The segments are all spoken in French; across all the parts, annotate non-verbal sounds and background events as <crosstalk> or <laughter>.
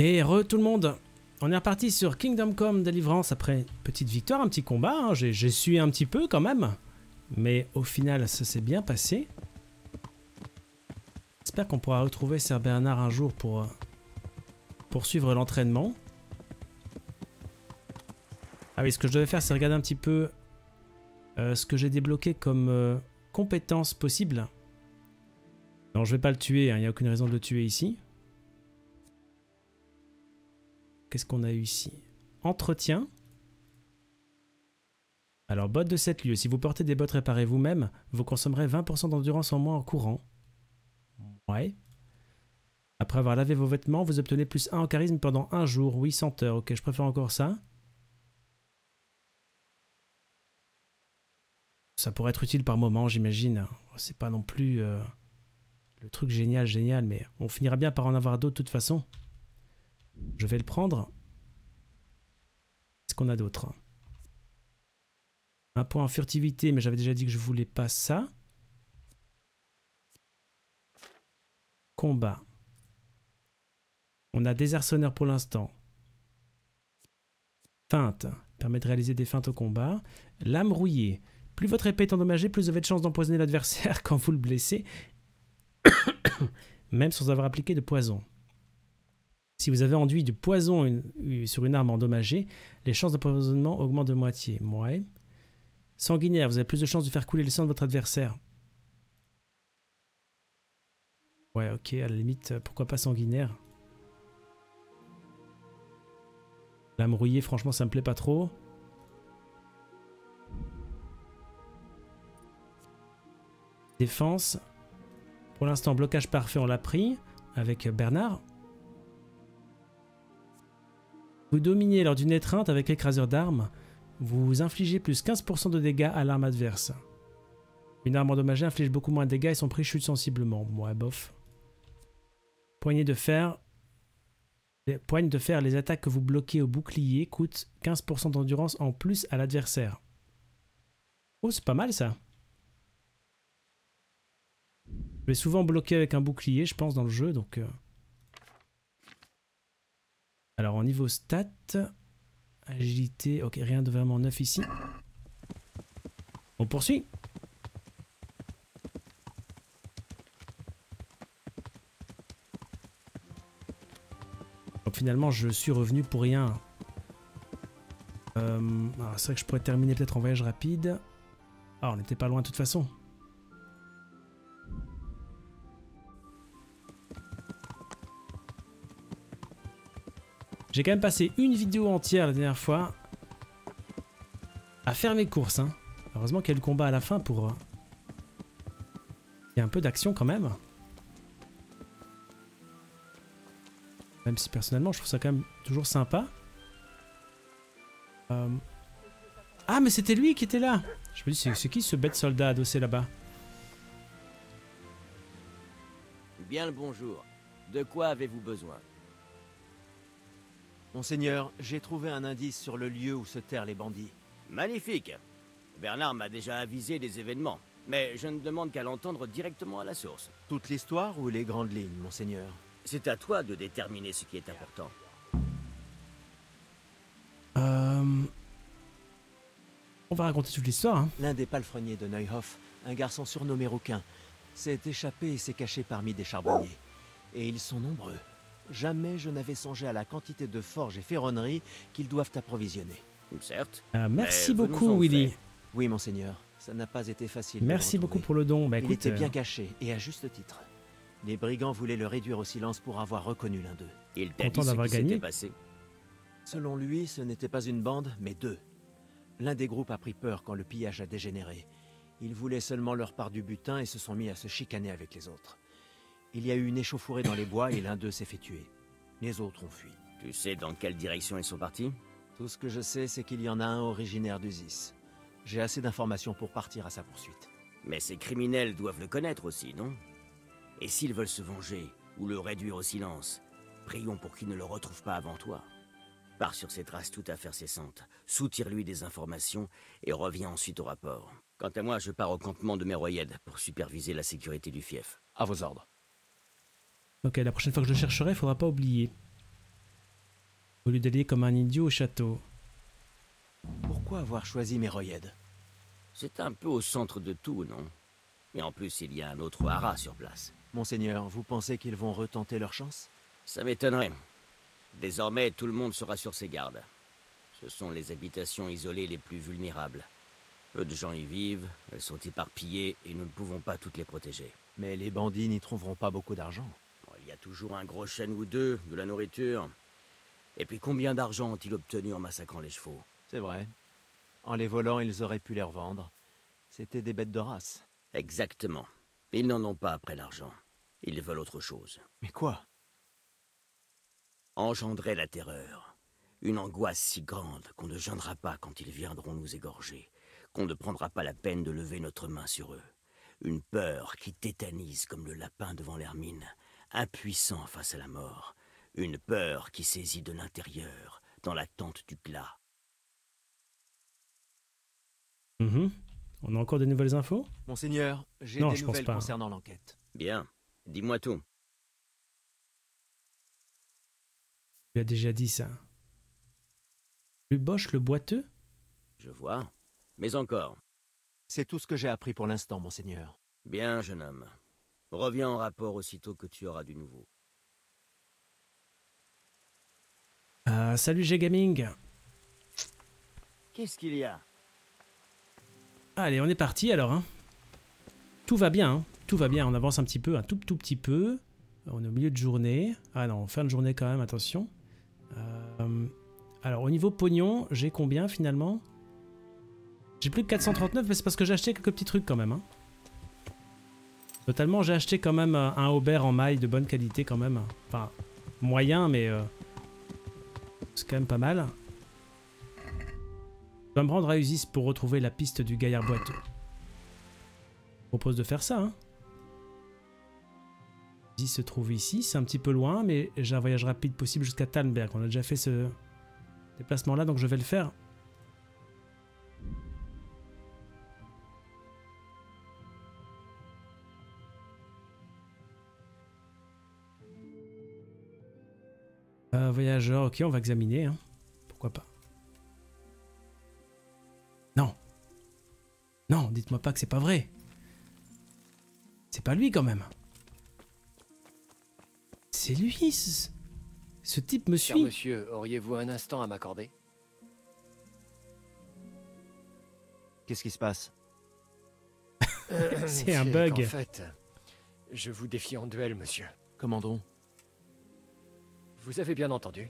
Et re tout le monde, on est reparti sur Kingdom Come Deliverance après une petite victoire, un petit combat. hein. J'ai sué un petit peu quand même. Mais au final, ça s'est bien passé. J'espère qu'on pourra retrouver Sir Bernard un jour pour euh, poursuivre l'entraînement. Ah oui, ce que je devais faire, c'est regarder un petit peu euh, ce que j'ai débloqué comme euh, compétences possibles. Non, je vais pas le tuer, hein, il n'y a aucune raison de le tuer ici. Qu'est-ce qu'on a eu ici? Entretien. Alors, bottes de 7 lieux. Si vous portez des bottes réparées vous-même, vous consommerez 20% d'endurance en moins en courant. Ouais. Après avoir lavé vos vêtements, vous obtenez plus 1 en charisme pendant un jour. Oui, 100 heures. Ok, je préfère encore ça. Ça pourrait être utile par moment, j'imagine. C'est pas non plus euh, le truc génial, génial, mais on finira bien par en avoir d'autres de toute façon. Je vais le prendre. Qu'est-ce qu'on a d'autre Un point en furtivité, mais j'avais déjà dit que je voulais pas ça. Combat. On a désarçonneur pour l'instant. Feinte. Permet de réaliser des feintes au combat. Lame rouillée. Plus votre épée est endommagée, plus vous avez de chances d'empoisonner l'adversaire <laughs> quand vous le blessez. <coughs> Même sans avoir appliqué de poison. Si vous avez enduit du poison une- sur une arme endommagée, les chances d'empoisonnement augmentent de moitié. Ouais. Sanguinaire, vous avez plus de chances de faire couler le sang de votre adversaire. Ouais, ok, à la limite, euh, pourquoi pas sanguinaire? Lame rouillée, franchement, ça me plaît pas trop. Défense. Pour l'instant, blocage parfait, on l'a pris avec Bernard. Vous dominez lors d'une étreinte avec écraseur d'armes. Vous infligez plus 15% de dégâts à l'arme adverse. Une arme endommagée inflige beaucoup moins de dégâts et son prix chute sensiblement. Ouais, bof. Poignée de fer. Les de fer, les attaques que vous bloquez au bouclier coûtent 15% d'endurance en plus à l'adversaire. Oh, c'est pas mal ça. Je vais souvent bloquer avec un bouclier, je pense, dans le jeu, donc... euh. Alors, au niveau stats... Agilité... Ok, rien de vraiment neuf ici. On poursuit finalement, je suis revenu pour rien. Euh, alors, c'est vrai que je pourrais terminer peut-être en voyage rapide. Ah, on n'était pas loin de toute façon. J'ai quand même passé une vidéo entière la dernière fois à faire mes courses. Hein. Heureusement qu'il y a le combat à la fin pour... euh, Il y a un peu d'action quand même. Même si personnellement je trouve ça quand même toujours sympa. Euh, Ah mais c'était lui qui était là Je me dis c'est c'est qui ce bête soldat adossé là-bas? Bien le bonjour. De quoi avez-vous besoin? Monseigneur, j'ai trouvé un indice sur le lieu où se terrent les bandits. Magnifique. Bernard m'a déjà avisé des événements, mais je ne demande qu'à l'entendre directement à la source. Toute l'histoire ou les grandes lignes, Monseigneur? C'est à toi de déterminer ce qui est important. Euh, On va raconter toute l'histoire. Hein. L'un des palefreniers de Neuhoff, un garçon surnommé Rouquin, s'est échappé et s'est caché parmi des charbonniers. Et ils sont nombreux. Jamais je n'avais songé à la quantité de forges et ferronneries qu'ils doivent approvisionner. Certes. Euh, merci beaucoup au Willy. fait. Oui, Monseigneur, ça n'a pas été facile. Merci beaucoup pour le don. Bah Il écoute, était bien euh, caché, et à juste titre. Les brigands voulaient le réduire au silence pour avoir reconnu l'un d'eux. Il Content d'avoir qui gagné passé. Selon lui, ce n'était pas une bande, mais deux. L'un des groupes a pris peur quand le pillage a dégénéré. Ils voulaient seulement leur part du butin et se sont mis à se chicaner avec les autres. Il y a eu une échauffourée dans les bois et l'un d'eux s'est fait tuer. Les autres ont fui. Tu sais dans quelle direction ils sont partis? Tout ce que je sais, c'est qu'il y en a un originaire d'Usis. J'ai assez d'informations pour partir à sa poursuite. Mais ces criminels doivent le connaître aussi, non? Et s'ils veulent se venger, ou le réduire au silence, prions pour qu'ils ne le retrouvent pas avant toi. Pars sur ses traces tout à fait cessantes, soutire-lui des informations et reviens ensuite au rapport. Quant à moi, je pars au campement de Meroyed pour superviser la sécurité du fief. À vos ordres. Ok, la prochaine fois que je le chercherai, il faudra pas oublier. Au lieu d'aller comme un idiot au château. Pourquoi avoir choisi Méroyed C'est un peu au centre de tout, non? Et en plus, il y a un autre haras sur place. Monseigneur, vous pensez qu'ils vont retenter leur chance? Ça m'étonnerait. Désormais, tout le monde sera sur ses gardes. Ce sont les habitations isolées les plus vulnérables. Peu de gens y vivent, elles sont éparpillées et nous ne pouvons pas toutes les protéger. Mais les bandits n'y trouveront pas beaucoup d'argent. Il y a toujours un gros chêne ou deux, de la nourriture. Et puis combien d'argent ont-ils obtenu en massacrant les chevaux? C'est vrai. En les volant, ils auraient pu les revendre. C'était des bêtes de race. Exactement. Ils n'en ont pas après l'argent. Ils veulent autre chose. Mais quoi? Engendrer la terreur. Une angoisse si grande qu'on ne gênera pas quand ils viendront nous égorger, qu'on ne prendra pas la peine de lever notre main sur eux. Une peur qui tétanise comme le lapin devant l'hermine, impuissant face à la mort. Une peur qui saisit de l'intérieur, dans l'attente du glas. Mhm. On a encore des nouvelles infos? Monseigneur, j'ai Non, des je pense nouvelles pas. concernant l'enquête. Bien, dis-moi tout. Tu as déjà dit ça. Le Bosch, le boiteux? Je vois. Mais encore. C'est tout ce que j'ai appris pour l'instant, Monseigneur. Bien, jeune homme. Reviens en rapport aussitôt que tu auras du nouveau. Ah, Salut G-Gaming Qu'est-ce qu'il y a? Allez, on est parti alors. hein. Tout va bien, hein. tout va bien. On avance un petit peu, un tout tout petit peu. On est au milieu de journée. Ah non, fin de journée quand même, attention. Euh, alors au niveau pognon, j'ai combien finalement? J'ai plus que 439, mais c'est parce que j'ai acheté quelques petits trucs quand même. hein. Totalement, j'ai acheté quand même euh, un Aubert en maille de bonne qualité quand même. Enfin, moyen, mais euh, c'est quand même pas mal. Je dois me rendre à Usis pour retrouver la piste du gaillard boiteux. Je propose de faire ça. Hein. Se trouve ici, c'est un petit peu loin, mais j'ai un voyage rapide possible jusqu'à Talmberg. On a déjà fait ce déplacement-là, donc je vais le faire. Euh, voyageur, ok, on va examiner. hein. Pourquoi pas. Non. Non, dites-moi pas que c'est pas vrai. C'est pas lui quand même. C'est lui. Ce, ce type me Cher suit. monsieur, auriez-vous un instant à m'accorder? Qu'est-ce qui se passe? <laughs> C'est un bug. En fait, je vous défie en duel, monsieur. Comment donc Vous avez bien entendu.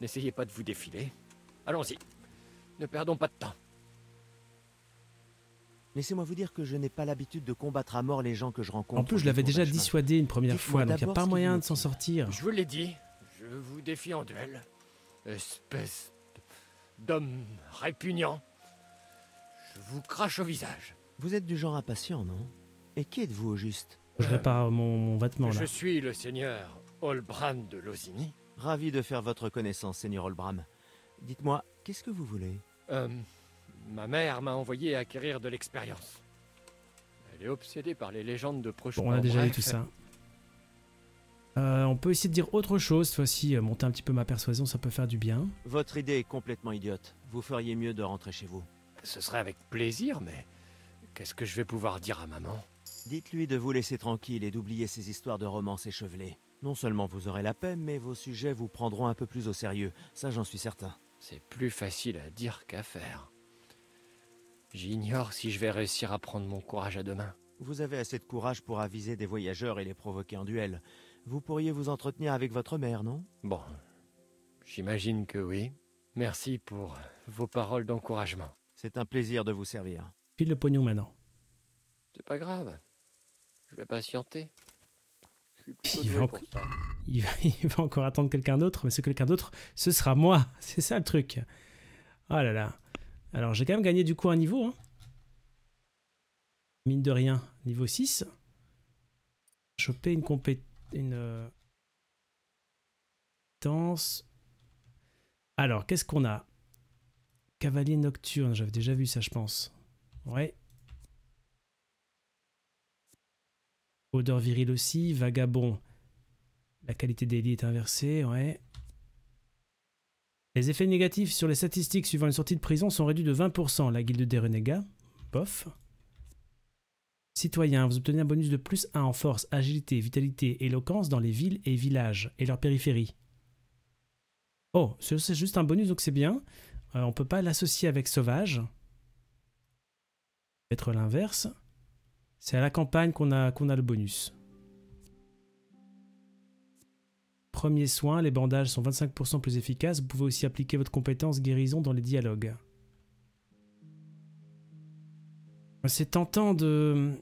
N'essayez pas de vous défiler. Allons-y. Ne perdons pas de temps. Laissez-moi vous dire que je n'ai pas l'habitude de combattre à mort les gens que je rencontre. En plus, je l'avais déjà dissuadé une première fois, donc il n'y a pas moyen de s'en sortir. Je vous l'ai dit, je vous défie en duel. Espèce d'homme répugnant. Je vous crache au visage. Vous êtes du genre impatient, non? Et qui êtes-vous au juste? Je répare mon, mon vêtement là. Je suis le seigneur Olbran de Lozini. Ravi de faire votre connaissance, Seigneur Olbram. Dites-moi, qu'est-ce que vous voulez? Euh, ma mère m'a envoyé acquérir de l'expérience. Elle est obsédée par les légendes de proches. Bon, on a déjà vu tout ça. Euh, on peut essayer de dire autre chose cette fois-ci, euh, monter un petit peu ma persuasion, ça peut faire du bien. Votre idée est complètement idiote. Vous feriez mieux de rentrer chez vous. Ce serait avec plaisir, mais qu'est-ce que je vais pouvoir dire à maman? Dites-lui de vous laisser tranquille et d'oublier ces histoires de romances échevelées. Non seulement vous aurez la paix, mais vos sujets vous prendront un peu plus au sérieux. Ça, j'en suis certain. C'est plus facile à dire qu'à faire. J'ignore si je vais réussir à prendre mon courage à deux mains. Vous avez assez de courage pour aviser des voyageurs et les provoquer en duel. Vous pourriez vous entretenir avec votre mère, non? Bon, j'imagine que oui. Merci pour vos paroles d'encouragement. C'est un plaisir de vous servir. Pile le pognon maintenant. C'est pas grave. Je vais patienter. Il va encore- ça. Il va, il va encore attendre quelqu'un d'autre, mais ce quelqu'un d'autre, ce sera moi. <laughs> C'est ça le truc. Oh là là. Alors j'ai quand même gagné du coup un niveau. hein. Mine de rien, niveau 6. Choper une compé... une... euh, compétence. Alors, qu'est-ce qu'on a? Cavalier nocturne, j'avais déjà vu ça, je pense. Ouais. Odeur virile aussi. Vagabond. La qualité des lits est inversée, ouais. Les effets négatifs sur les statistiques suivant une sortie de prison sont réduits de 20%. La guilde des renégats. Bof. Citoyens, vous obtenez un bonus de plus 1 en force, agilité, vitalité, éloquence dans les villes et villages et leurs périphéries. Oh, c'est juste un bonus, donc c'est bien. Euh, on peut pas l'associer avec sauvage. Être l'inverse. C'est à la campagne qu'on a, le bonus. Premier soin, les bandages sont 25% plus efficaces. Vous pouvez aussi appliquer votre compétence guérison dans les dialogues. C'est tentant de...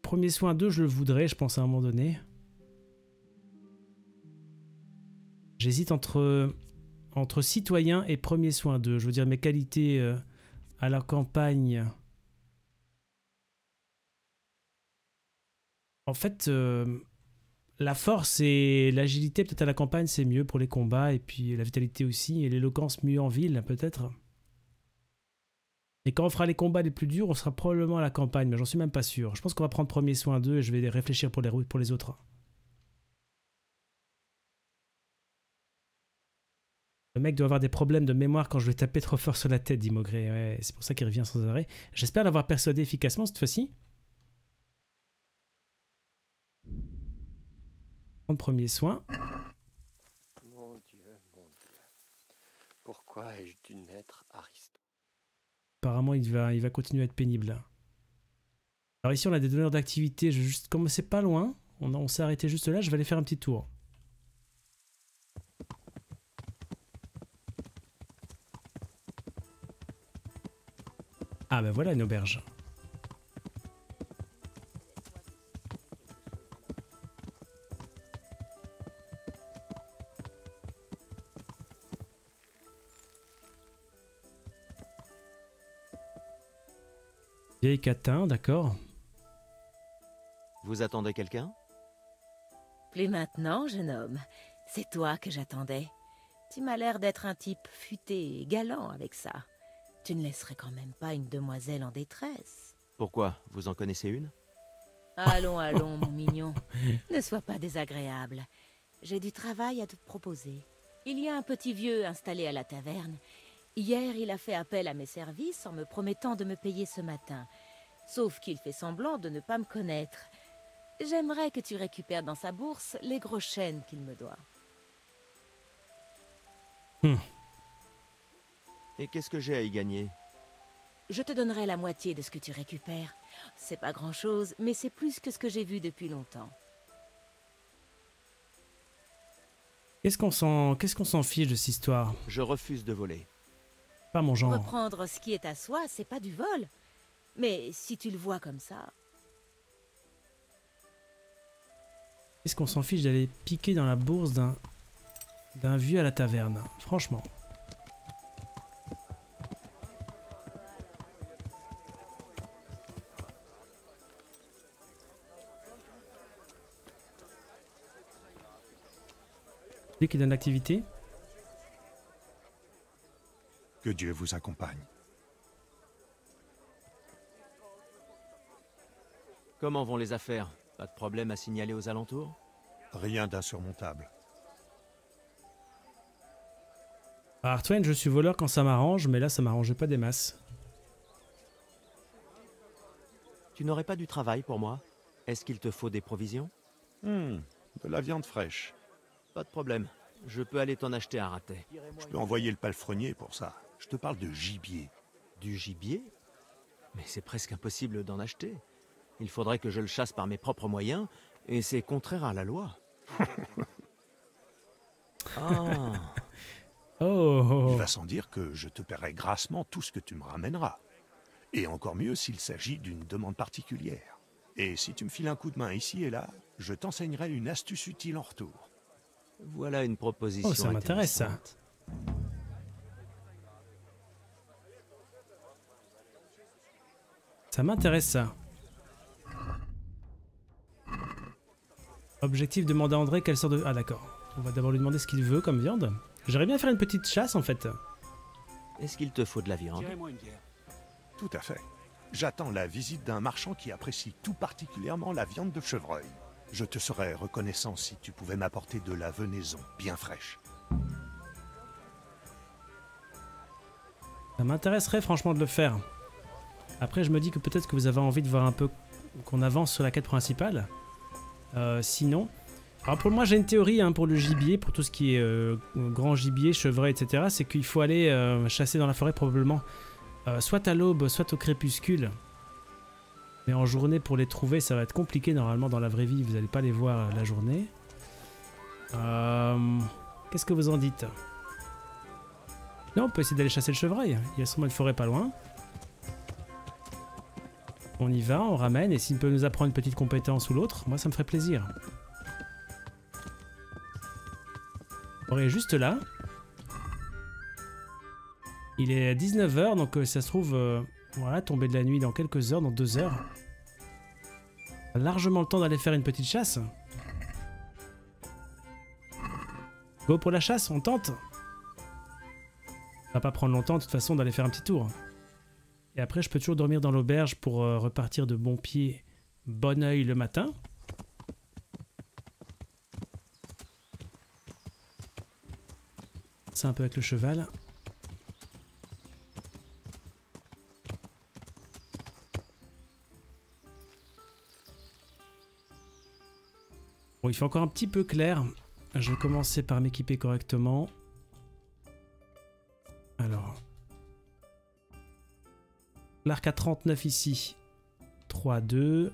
Premier soin 2, je le voudrais, je pense, à un moment donné. J'hésite entre, entre citoyen et premier soin 2. Je veux dire, mes qualités euh, à la campagne... En fait, euh, la force et l'agilité, peut-être à la campagne, c'est mieux pour les combats, et puis la vitalité aussi, et l'éloquence mieux en ville, peut-être. Et quand on fera les combats les plus durs, on sera probablement à la campagne, mais j'en suis même pas sûr. Je pense qu'on va prendre premier soin d'eux et je vais réfléchir pour les, autres. Le mec doit avoir des problèmes de mémoire quand je vais taper trop fort sur la tête, dit Maugré. c'est pour ça qu'il revient sans arrêt. J'espère l'avoir persuadé efficacement cette fois-ci. En premier soin. Mon Dieu, mon Dieu. Pourquoi ai-je dû naître Apparemment, il va, il va continuer à être pénible. Alors ici, on a des donneurs d'activité. Juste, comme c'est pas loin, on, on s'est arrêté juste là, je vais aller faire un petit tour. Ah ben voilà une auberge. Vieille catin, d'accord. Vous attendez quelqu'un? Plus maintenant, jeune homme. C'est toi que j'attendais. Tu m'as l'air d'être un type futé et galant avec ça. Tu ne laisserais quand même pas une demoiselle en détresse. Pourquoi? Vous en connaissez une? Allons, allons, mon mignon. Ne sois pas désagréable. J'ai du travail à te proposer. Il y a un petit vieux installé à la taverne Hier, il a fait appel à mes services en me promettant de me payer ce matin. Sauf qu'il fait semblant de ne pas me connaître. J'aimerais que tu récupères dans sa bourse les gros chênes qu'il me doit. Hmm. Et qu'est-ce que j'ai à y gagner? Je te donnerai la moitié de ce que tu récupères. C'est pas grand-chose, mais c'est plus que ce que j'ai vu depuis longtemps. Qu'est-ce qu'on s'en qu'est-ce qu'on s'en fiche de cette histoire? Je refuse de voler mon genre. Reprendre ce qui est à soi, c'est pas du vol. Mais si tu le vois comme ça... Est-ce qu'on s'en fiche d'aller piquer dans la bourse d'un d'un vieux à la taverne? Franchement. Lui qui donne l'activité? Que Dieu vous accompagne. Comment vont les affaires? Pas de problème à signaler aux alentours? Rien d'insurmontable. Artwain, je suis voleur quand ça m'arrange, mais là ça m'arrangeait pas des masses. Tu n'aurais pas du travail pour moi? Est-ce qu'il te faut des provisions? Hmm, de la viande fraîche. Pas de problème. Je peux aller t'en acheter un ratet. Je peux envoyer le palefrenier pour ça. Je te parle de gibier. Du gibier Mais c'est presque impossible d'en acheter. Il faudrait que je le chasse par mes propres moyens, et c'est contraire à la loi. <laughs> ah. oh. Il va sans dire que je te paierai grassement tout ce que tu me ramèneras. Et encore mieux s'il s'agit d'une demande particulière. Et si tu me files un coup de main ici et là, je t'enseignerai une astuce utile en retour. Voilà une proposition. Oh, ça m'intéresse ça. Ça m'intéresse ça. Objectif, demander à André quelle sorte de... Ah d'accord. On va d'abord lui demander ce qu'il veut comme viande. J'aimerais bien faire une petite chasse en fait. Est-ce qu'il te faut de la viande Tout à fait. J'attends la visite d'un marchand qui apprécie tout particulièrement la viande de chevreuil. Je te serais reconnaissant si tu pouvais m'apporter de la venaison bien fraîche. Ça m'intéresserait franchement de le faire. Après, je me dis que peut-être que vous avez envie de voir un peu qu'on avance sur la quête principale. Euh, sinon... Alors pour moi, j'ai une théorie hein, pour le gibier, pour tout ce qui est euh, grand gibier, chevreuil, etc. C'est qu'il faut aller euh, chasser dans la forêt probablement soit à l'aube, soit au crépuscule. Mais en journée, pour les trouver, ça va être compliqué. Normalement, dans la vraie vie, vous n'allez pas les voir la journée. Qu'est-ce que vous en dites? Non, on peut essayer d'aller chasser le chevreuil. Il y a sûrement une forêt pas loin. On y va, on ramène, et s'il peut nous apprendre une petite compétence ou l'autre, moi ça me ferait plaisir. On est juste là. Il est 19h, donc euh, ça se trouve, euh, voilà, tomber de la nuit dans quelques heures, dans deux heures. Largement le temps d'aller faire une petite chasse. Go pour la chasse, on tente Ça va pas prendre longtemps de toute façon d'aller faire un petit tour. Et après, je peux toujours dormir dans l'auberge pour euh, repartir de bon pied, bon oeil le matin. C'est un peu avec le cheval. Bon, il fait encore un petit peu clair. Je vais commencer par m'équiper correctement. L'arc à 39 ici. 3, 2. Je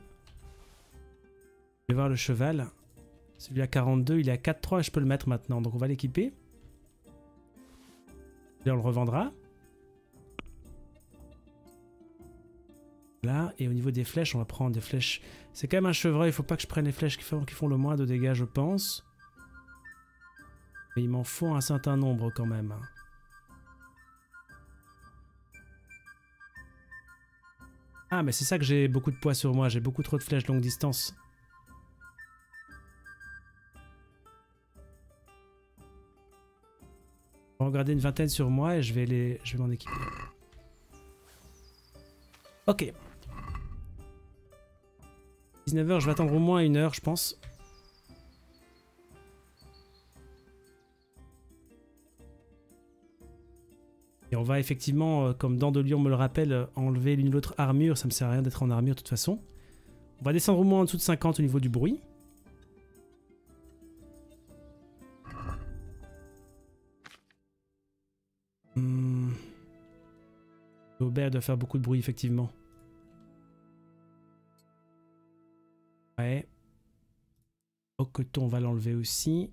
vais voir le cheval. Celui à 42, il est à 4, 3 et je peux le mettre maintenant. Donc on va l'équiper. Et on le revendra. Là, et au niveau des flèches, on va prendre des flèches. C'est quand même un chevreuil, il faut pas que je prenne les flèches qui font, qui font le moins de dégâts, je pense. Mais il m'en faut un certain nombre quand même. Ah, mais c'est ça que j'ai beaucoup de poids sur moi, j'ai beaucoup trop de flèches longue distance. On va regarder une vingtaine sur moi et je vais les, je vais m'en équiper. Ok. 19h, je vais attendre au moins une heure, je pense. Et on va effectivement, euh, comme Dent de me le rappelle, euh, enlever l'une ou l'autre armure. Ça me sert à rien d'être en armure de toute façon. On va descendre au moins en dessous de 50 au niveau du bruit. Hmm. L'auberge doit faire beaucoup de bruit, effectivement. Ouais. Au coton, on va l'enlever aussi.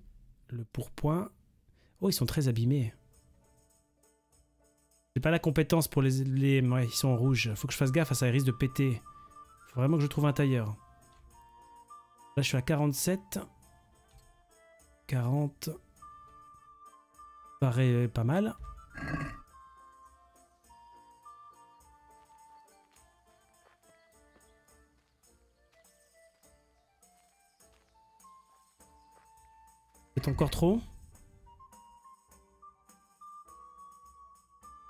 Le pourpoint. Oh, ils sont très abîmés. J'ai pas la compétence pour les... Ouais, ils sont en rouge. Faut que je fasse gaffe, ça risque de péter. Faut vraiment que je trouve un tailleur. Là, je suis à 47. 40. Paraît pas mal. C'est encore trop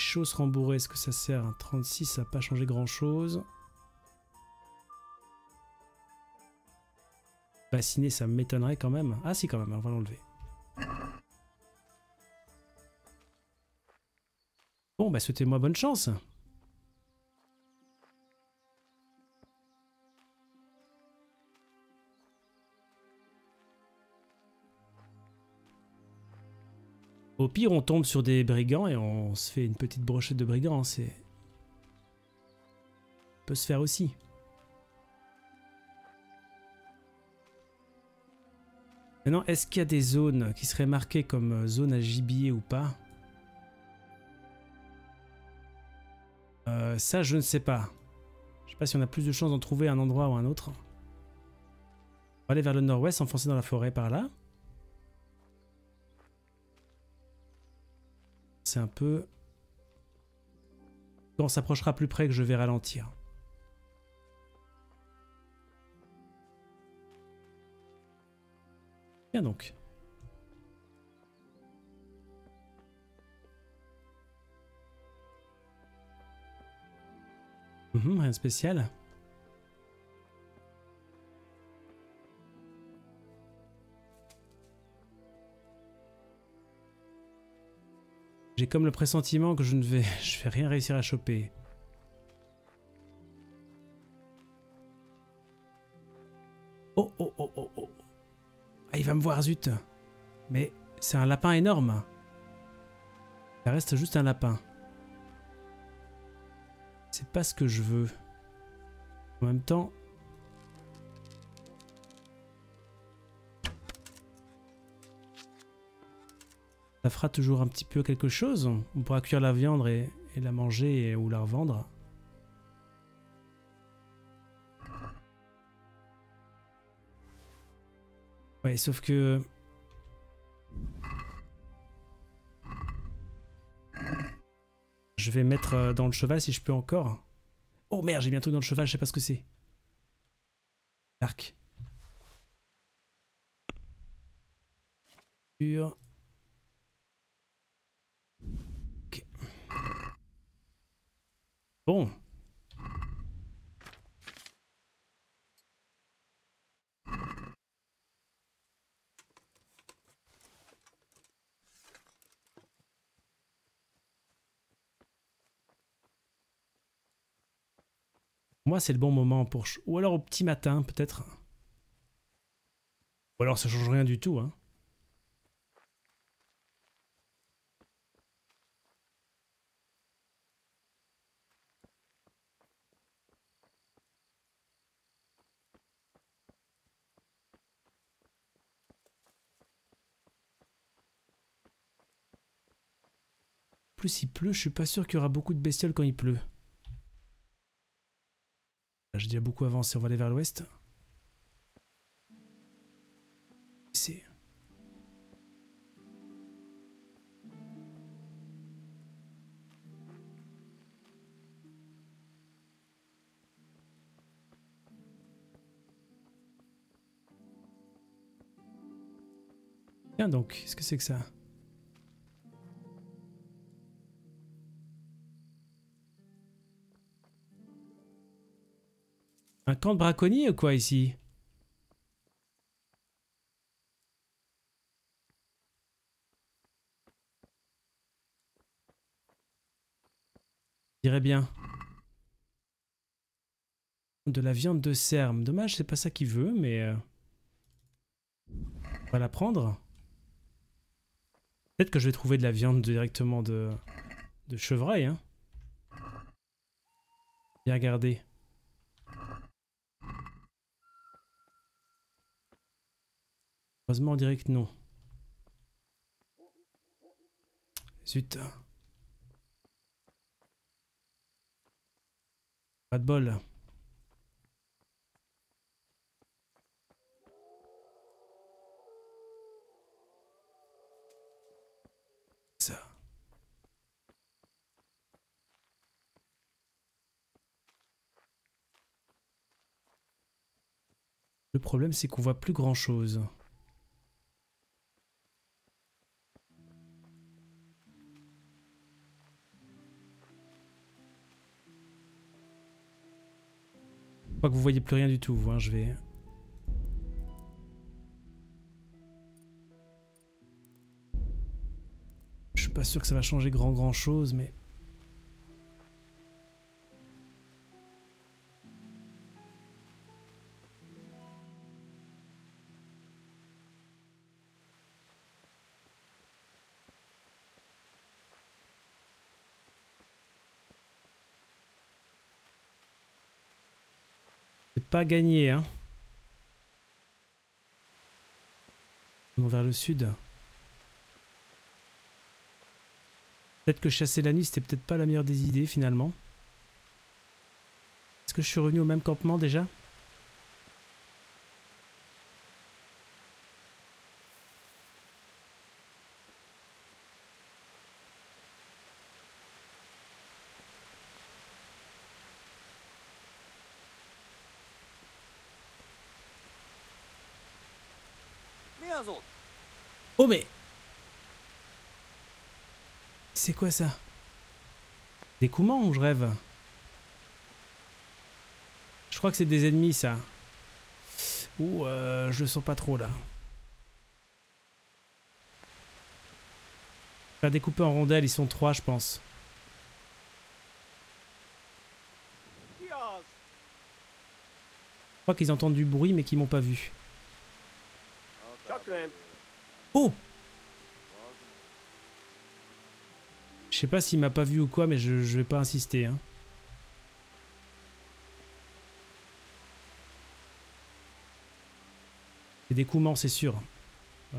Chose rembourrée, est-ce que ça sert Un 36, ça n'a pas changé grand-chose. Bassiner, ça m'étonnerait quand même. Ah si, quand même, on va l'enlever. Bon, bah souhaitez-moi bonne chance. Au pire, on tombe sur des brigands et on se fait une petite brochette de brigands. Hein, c'est peut se faire aussi. Maintenant, est-ce qu'il y a des zones qui seraient marquées comme euh, zone à gibier ou pas? Euh, Ça, je ne sais pas. Je sais pas si on a plus de chances d'en trouver un endroit ou un autre. On va aller vers le nord-ouest, enfoncer dans la forêt par là. C'est un peu... Quand on s'approchera plus près que je vais ralentir. Bien donc. Mhm, rien de spécial. J'ai comme le pressentiment que je ne vais, <laughs> je vais rien réussir à choper. Oh, oh, oh, oh, oh. Ah, il va me voir, zut. Mais c'est un lapin énorme. Ça reste juste un lapin. C'est pas ce que je veux. En même temps... Fera toujours un petit peu quelque chose. On pourra cuire la viande et, la manger ou la revendre. Ouais, sauf que... Je vais mettre euh, dans le cheval si je peux encore. Oh merde, j'ai bientôt dans le cheval, je sais pas ce que c'est. L'arc. Ok. Bon. moi, c'est le bon moment pour... Ou alors au petit matin, peut-être. Ou alors ça change rien du tout, hein. Plus il pleut, je suis pas sûr qu'il y aura beaucoup de bestioles quand il pleut. J'ai déjà beaucoup avancé, on va aller vers l'ouest. C'est... Tiens donc, qu'est-ce que c'est que ça? Un camp de braconniers ou quoi ici? Je dirais bien. De la viande de cerme. Dommage, c'est pas ça qu'il veut, mais... Euh, on va la prendre. Peut-être que je vais trouver de la viande directement de, de chevreuil. Hein. Bien regardé. Heureusement, dirait que non. Zut. Pas de bol. Le problème, c'est qu'on voit plus grand chose. Crois que vous voyez plus rien du tout, hein, je vais... Je suis pas sûr que ça va changer grand grand chose, mais... pas gagné. Hein. vers le sud. Peut-être que chasser la nuit, c'était peut-être pas la meilleure des idées finalement. Est-ce que je suis revenu au même campement déjà? Oh mais... C'est quoi ça? Des coumans ou je rêve Je crois que c'est des ennemis ça. Ou euh, je le sens pas trop là. Faire découper en rondelles, ils sont trois, je pense. Je crois qu'ils entendent du bruit, mais qu'ils m'ont pas vu. Oh Je sais pas s'il m'a pas vu ou quoi, mais je, vais pas insister. Hein. C'est des coups c'est sûr.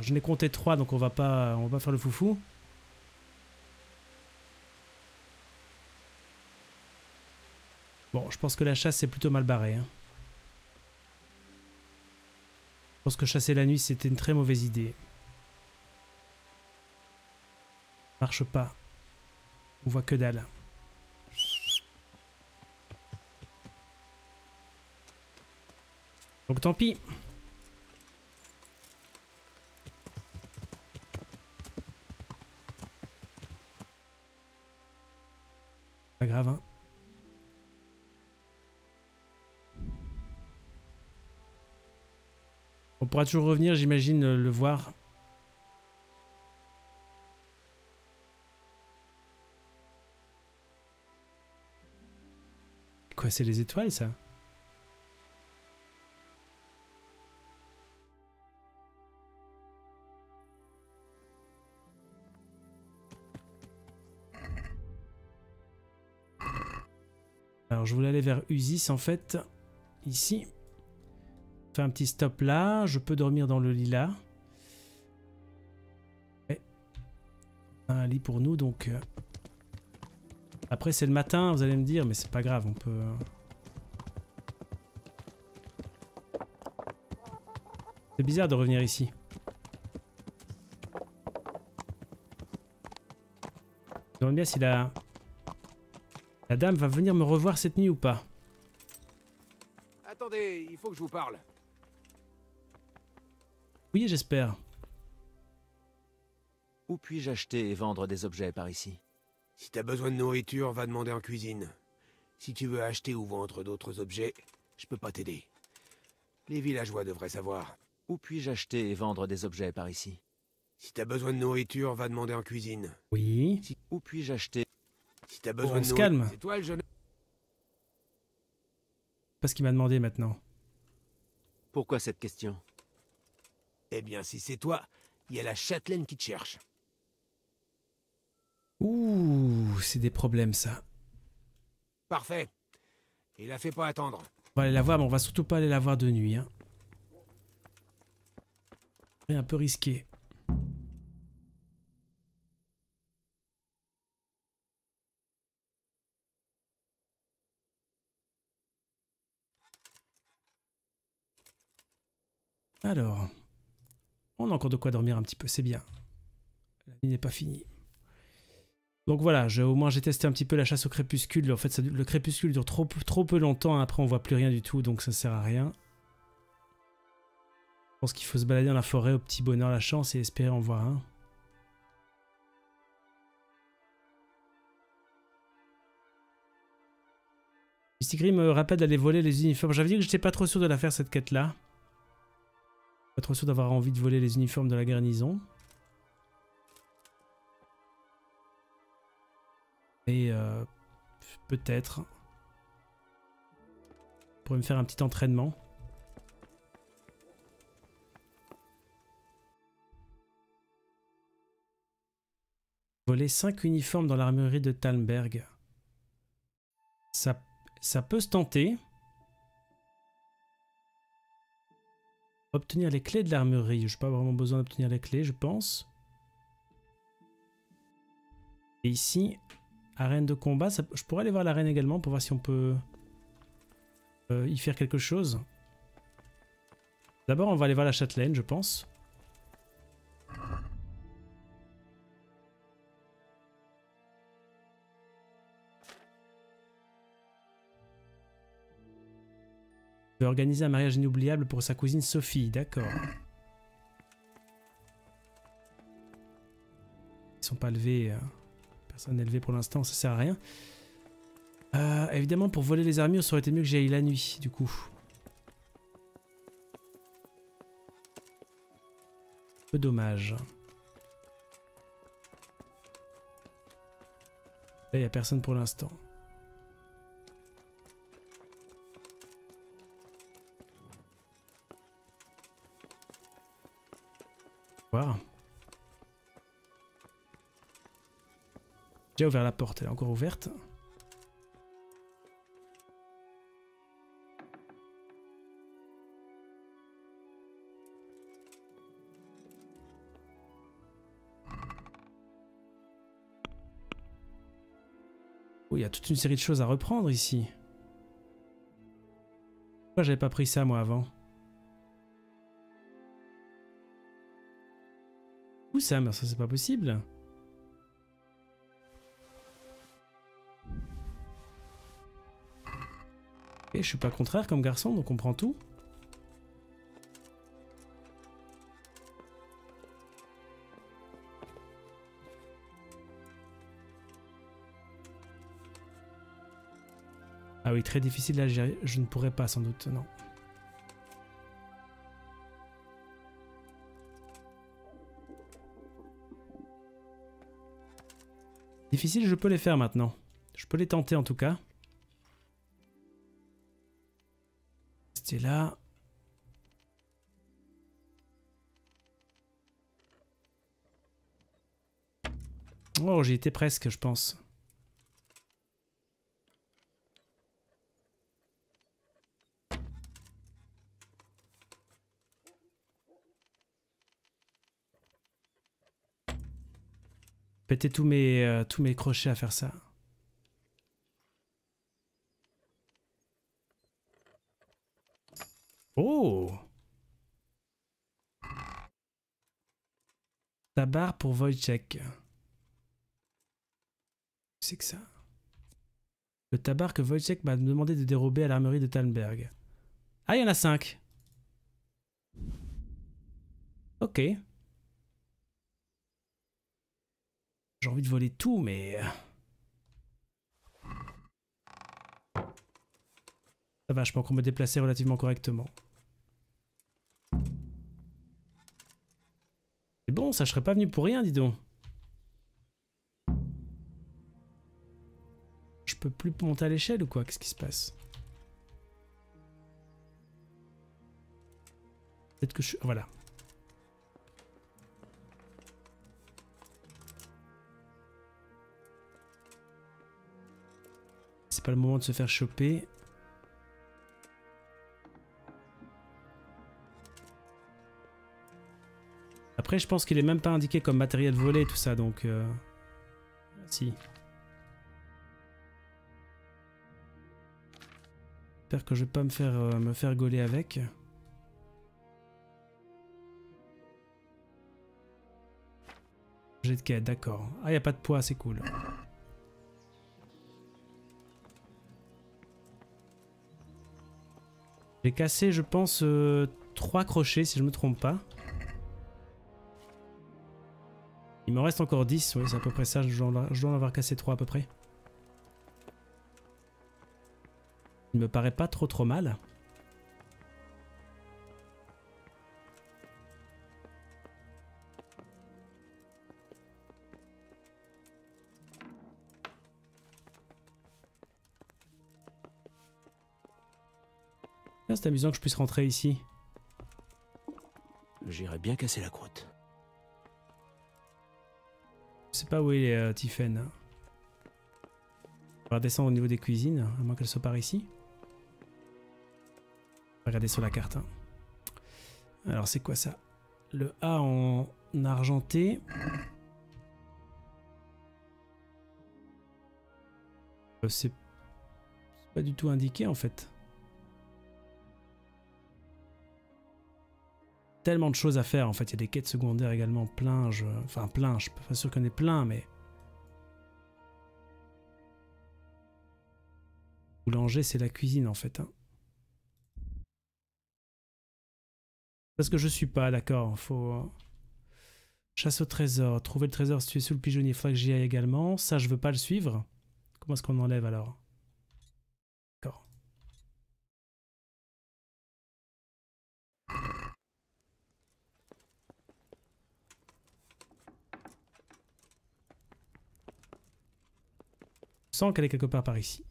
je n'ai compté trois, donc on va pas, on va pas faire le foufou. Bon, je pense que la chasse c'est plutôt mal barré. Hein. Je pense que chasser la nuit c'était une très mauvaise idée. Marche pas. On voit que dalle. Donc tant pis. Pas grave, hein. On pourra toujours revenir, j'imagine, le voir. Quoi, c'est les étoiles, ça? Alors, je voulais aller vers Usis, en fait. Ici. Faire un petit stop là. Je peux dormir dans le lit là. Un lit pour nous, donc... Après, c'est le matin, vous allez me dire, mais c'est pas grave, on peut... C'est bizarre de revenir ici. Je me demande bien si la... La dame va venir me revoir cette nuit ou pas. Attendez, il faut que je vous parle. Oui, j'espère. Où puis-je acheter et vendre des objets par ici? Si t'as besoin de nourriture, va demander en cuisine. Si tu veux acheter ou vendre d'autres objets, je peux pas t'aider. Les villageois devraient savoir. Où puis-je acheter et vendre des objets par ici? Si t'as besoin de nourriture, va demander en cuisine. Oui. Où puis-je acheter? Si t'as besoin on de se calme. C'est toi le jeune... Pas ce qu'il m'a demandé maintenant. Pourquoi cette question? Eh bien, si c'est toi, il y a la châtelaine qui te cherche. Ouh, c'est des problèmes ça. Parfait. Et la fait pas attendre. On va aller la voir, mais on va surtout pas aller la voir de nuit. Hein. C'est un peu risqué. Alors, on a encore de quoi dormir un petit peu, c'est bien. La nuit n'est pas finie. Donc voilà, au moins j'ai testé un petit peu la chasse au crépuscule. En fait, le crépuscule dure trop, trop peu longtemps, après on voit plus rien du tout, donc ça sert à rien. Je pense qu'il faut se balader dans la forêt au petit bonheur la chance et espérer en voir un. Mystigris me rappelle d'aller voler les uniformes. J'avais dit que j'étais pas trop sûr de la faire cette quête là. Pas trop sûr d'avoir envie de voler les uniformes de la garnison. Euh, peut-être. Pour me faire un petit entraînement. Voler 5 uniformes dans l'armurerie de Talmberg. Ça, ça peut se tenter. Obtenir les clés de l'armurerie. Je n'ai pas vraiment besoin d'obtenir les clés, je pense. Et ici, arène de combat. je pourrais aller voir l'arène également pour voir si on peut euh, y faire quelque chose. D'abord, on va aller voir la châtelaine, je pense. veut organiser un mariage inoubliable pour sa cousine Sophie, d'accord. Ils sont pas levés. Euh, personne levé pour l'instant, ça sert à rien. Euh, évidemment, pour voler les armures, ça aurait été mieux que j'aille la nuit, du coup. Peu dommage. Là, il n'y a personne pour l'instant. Voir. J'ai ouvert la porte, elle est encore ouverte. Oh, il y a toute une série de choses à reprendre ici. Pourquoi j'avais pas pris ça moi avant Où ça Mais ça c'est pas possible. Et je suis pas contraire comme garçon, donc on prend tout. Ah oui, très difficile à gérer. Je ne pourrais pas sans doute, non. Difficile, je peux les faire maintenant. Je peux les tenter en tout cas. Là. Oh, j'y étais presque, je pense. Péter tous mes, euh, tous mes crochets à faire ça. Oh Tabar pour Wojciech. C'est que ça? Le tabac que Wojciech m'a demandé de dérober à l'armerie de Talmberg. Ah, il y en a cinq. Ok. J'ai envie de voler tout, mais... Euh. Ça va, je peux encore me déplacer relativement correctement. Bon, ça je serais pas venu pour rien, dis donc. Je peux plus monter à l'échelle ou quoi? Qu'est-ce qui se passe? Peut-être que je... Voilà. C'est pas le moment de se faire choper. Après, je pense qu'il est même pas indiqué comme matériel volé, tout ça, donc... Euh... Si. J'espère que je vais pas me faire, euh, me faire gauler avec. J'ai de quête, d'accord. Ah, y a pas de poids, c'est cool. J'ai cassé, je pense, euh, trois crochets, si je me trompe pas. Il me reste encore 10, oui, c'est à peu près ça. Je dois, en avoir cassé 3 à peu près. Il me paraît pas trop trop mal. Ah, c'est amusant que je puisse rentrer ici. J'irais bien casser la croûte. Je sais pas où est euh, Tiffen. On va descendre au niveau des cuisines, à moins qu'elle soit par ici. Regardez sur la carte. Hein. Alors c'est quoi ça? Le A en argenté. Euh, c'est pas du tout indiqué en fait. Tellement de choses à faire en fait. Il y a des quêtes secondaires également plein. Je... Enfin plein, je suis pas sûr qu'on ait plein, mais... Boulanger, c'est la cuisine en fait. Hein. Parce que je suis pas d'accord. Faut... Euh, chasse au trésor. Trouver le trésor situé sous le pigeonnier. Faudrait que j'y aille également. Ça, je veux pas le suivre. Comment est-ce qu'on enlève alors? Sens qu'elle est quelque part par ici.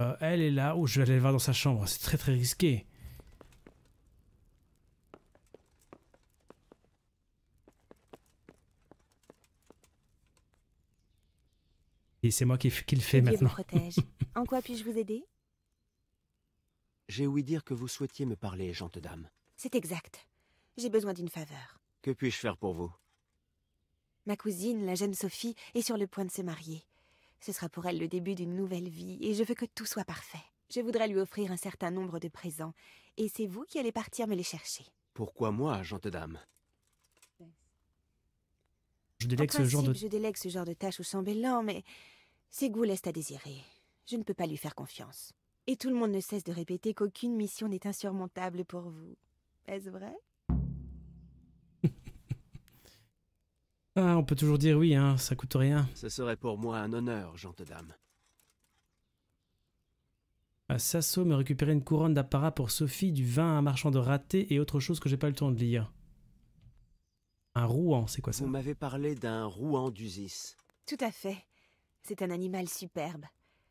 Euh, elle est là. Oh, je vais aller voir dans sa chambre. C'est très très risqué. Et c'est moi qui, qui, le fais maintenant. Vous protège. <laughs> en quoi puis-je vous aider? J'ai ouï dire que vous souhaitiez me parler, gente dame. C'est exact. J'ai besoin d'une faveur. Que puis-je faire pour vous? Ma cousine, la jeune Sophie, est sur le point de se marier. Ce sera pour elle le début d'une nouvelle vie, et je veux que tout soit parfait. Je voudrais lui offrir un certain nombre de présents, et c'est vous qui allez partir me les chercher. Pourquoi moi, gente dame? Je délègue ce genre de... Je délègue ce genre de tâches au chambellan, mais ses goûts laissent à désirer. Je ne peux pas lui faire confiance. Et tout le monde ne cesse de répéter qu'aucune mission n'est insurmontable pour vous. Est-ce vrai? Ah, on peut toujours dire oui, hein, ça coûte rien. Ce serait pour moi un honneur, gente dame. À Sasso me récupérer une couronne d'apparat pour Sophie, du vin à un marchand de raté et autre chose que j'ai pas eu le temps de lire. Un rouan, c'est quoi ça? Vous m'avez parlé d'un rouan d'Usis. Tout à fait. C'est un animal superbe.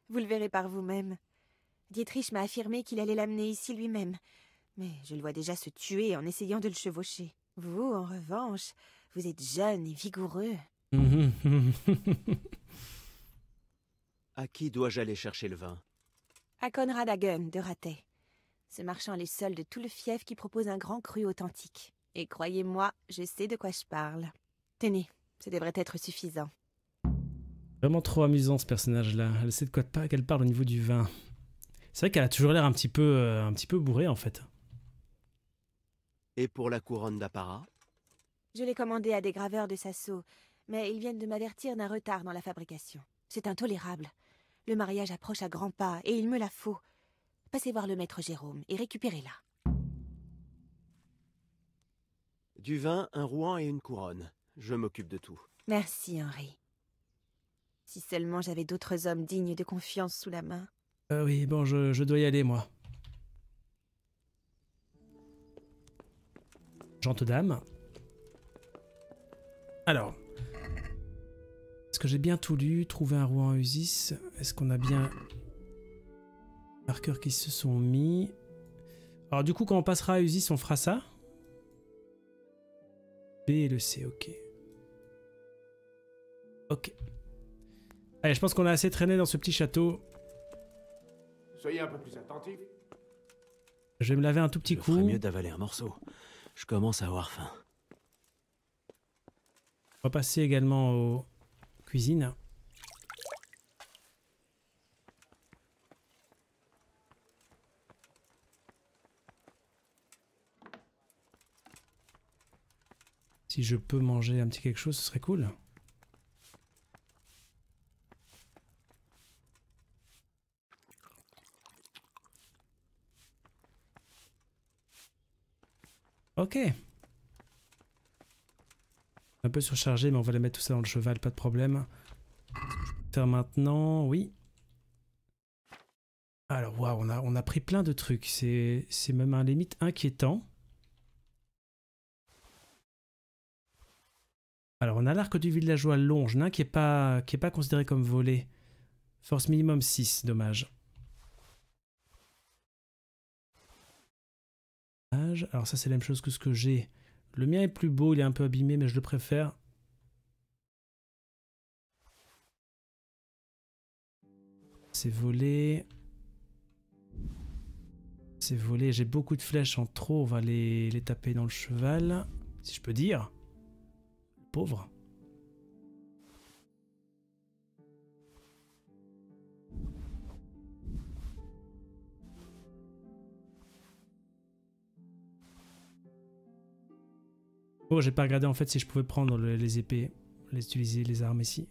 Vous le verrez par vous-même. Dietrich m'a affirmé qu'il allait l'amener ici lui-même. Mais je le vois déjà se tuer en essayant de le chevaucher. Vous, en revanche, vous êtes jeune et vigoureux. <laughs> à qui dois-je aller chercher le vin? À Conrad Hagen, de Ratet. Ce marchand est seul de tout le fief qui propose un grand cru authentique. Et croyez-moi, je sais de quoi je parle. Tenez, ce devrait être suffisant. Vraiment trop amusant ce personnage-là. Elle sait de quoi qu'elle parle au niveau du vin. C'est vrai qu'elle a toujours l'air un petit peu, euh, un petit peu bourrée en fait. Et pour la couronne d'apparat? Je l'ai commandé à des graveurs de Sasso, mais ils viennent de m'avertir d'un retard dans la fabrication. C'est intolérable. Le mariage approche à grands pas, et il me la faut. Passez voir le maître Jérôme et récupérez-la. Du vin, un rouan et une couronne. Je m'occupe de tout. Merci, Henri. Si seulement j'avais d'autres hommes dignes de confiance sous la main. Euh, oui, bon, je, je dois y aller, moi. Gente dame. Alors, est-ce que j'ai bien tout lu Trouver un roi en Usis? Est-ce qu'on a bien marqueurs qui se sont mis? Alors du coup, quand on passera à Usis, on fera ça? B et le C, ok. Ok. Allez, je pense qu'on a assez traîné dans ce petit château. Soyez un peu plus attentifs. Je vais me laver un tout petit coup. mieux d'avaler un morceau. Je commence à avoir faim. On va passer également aux cuisines. Si je peux manger un petit quelque chose, ce serait cool. Ok. Un peu surchargé, mais on va les mettre tout ça dans le cheval, pas de problème. Faire maintenant, oui. Alors, waouh, on a, pris plein de trucs. C'est même un limite inquiétant. Alors, on a l'arc du villageois Longe, qui n'est pas, qui est pas considéré comme volé. Force minimum 6, dommage. Alors ça, c'est la même chose que ce que j'ai. Le mien est plus beau, il est un peu abîmé, mais je le préfère. C'est volé. C'est volé. J'ai beaucoup de flèches en trop. On va les, les taper dans le cheval. Si je peux dire. Pauvre. Oh, j'ai pas regardé en fait si je pouvais prendre les épées, les utiliser les armes ici.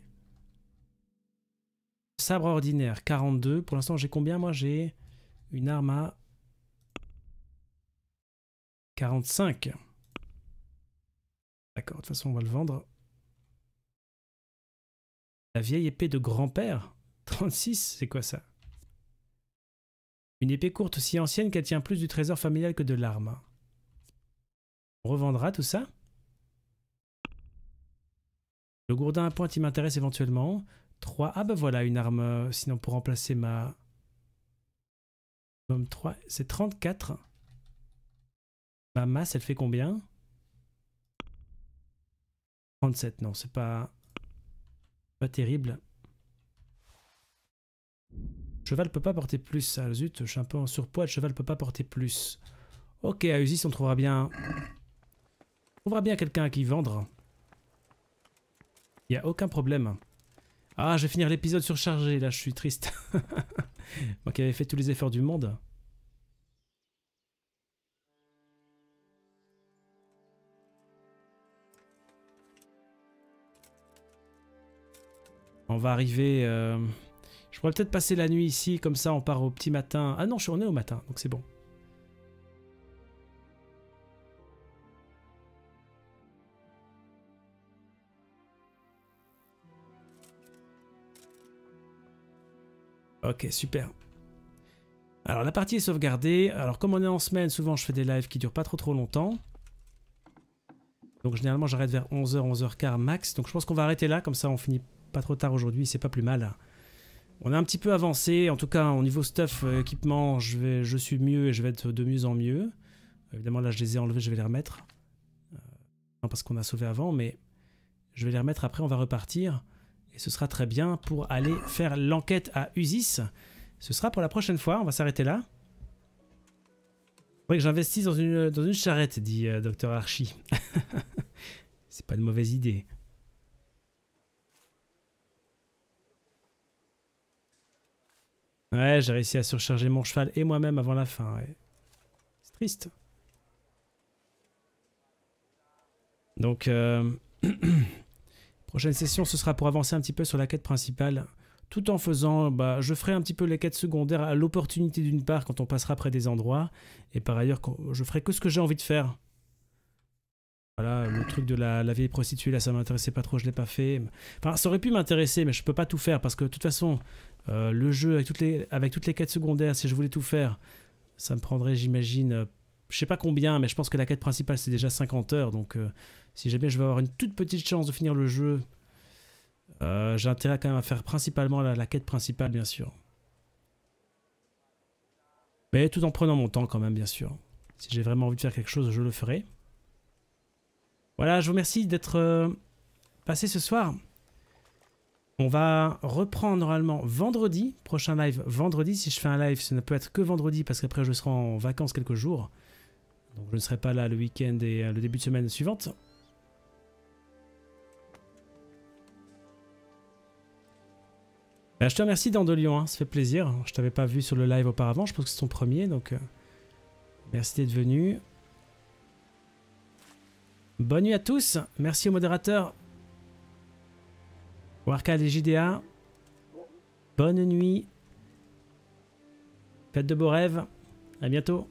Sabre ordinaire, 42. Pour l'instant, j'ai combien Moi, j'ai une arme à 45. D'accord, de toute façon, on va le vendre. La vieille épée de grand-père 36, c'est quoi ça? Une épée courte si ancienne qu'elle tient plus du trésor familial que de l'arme. On revendra tout ça? Le gourdin à pointe, il m'intéresse éventuellement. 3. Ah bah voilà, une arme, euh, sinon pour remplacer ma... 3, c'est 34. Ma masse, elle fait combien? 37, non, c'est pas... Pas terrible. Cheval peut pas porter plus. Ah, zut, je suis un peu en surpoids. Le cheval peut pas porter plus. Ok, à Usis, on trouvera bien... On trouvera bien quelqu'un à qui vendre. Il a aucun problème. Ah, je vais finir l'épisode surchargé. Là, je suis triste. <laughs> Moi qui avais fait tous les efforts du monde. On va arriver... Euh, je pourrais peut-être passer la nuit ici, comme ça on part au petit matin. Ah non, suis en au matin, donc c'est bon. Ok, super. Alors la partie est sauvegardée. Alors comme on est en semaine, souvent je fais des lives qui durent pas trop trop longtemps. Donc généralement j'arrête vers 11h, 11h15 max. Donc je pense qu'on va arrêter là, comme ça on finit pas trop tard aujourd'hui, c'est pas plus mal. On est un petit peu avancé, en tout cas au niveau stuff, euh, équipement, je, je suis mieux et je vais être de mieux en mieux. Évidemment là je les ai enlevés, je vais les remettre. Euh, non parce qu'on a sauvé avant, mais je vais les remettre après, on va repartir. Et ce sera très bien pour aller faire l'enquête à Usis. Ce sera pour la prochaine fois, on va s'arrêter là. Faudrait que j'investisse dans une, charrette, dit euh, Dr Archie. <laughs> C'est pas une mauvaise idée. Ouais, j'ai réussi à surcharger mon cheval et moi-même avant la fin. C'est triste. Donc, euh... <clears throat> prochaine session, ce sera pour avancer un petit peu sur la quête principale. Tout en faisant, bah, je ferai un petit peu les quêtes secondaires à l'opportunité d'une part quand on passera près des endroits. Et par ailleurs, je ferai que ce que j'ai envie de faire. Voilà, le truc de la, vieille prostituée, là, ça m'intéressait pas trop, je l'ai pas fait. Enfin, ça aurait pu m'intéresser, mais je peux pas tout faire parce que de toute façon, euh, le jeu avec toutes, les, avec toutes les quêtes secondaires, si je voulais tout faire, ça me prendrait, j'imagine, euh, je sais pas combien, mais je pense que la quête principale c'est déjà 50 heures. Donc euh, si jamais je veux avoir une toute petite chance de finir le jeu, j'ai intérêt quand même à faire principalement la, quête principale, bien sûr. Mais tout en prenant mon temps quand même, bien sûr. Si j'ai vraiment envie de faire quelque chose, je le ferai. Voilà, je vous remercie d'être passé ce soir. On va reprendre normalement vendredi, prochain live vendredi. Si je fais un live, ça ne peut être que vendredi parce qu'après je serai en vacances quelques jours. Donc je ne serai pas là le week-end et euh, le début de semaine suivante. Ben, je te remercie Dandelion, hein, ça fait plaisir. Je t'avais pas vu sur le live auparavant, je pense que c'est ton premier, donc euh, merci d'être venu. Bonne nuit à tous, merci au modérateur Warcade et JDA. Bonne nuit. Faites de beaux rêves. À bientôt.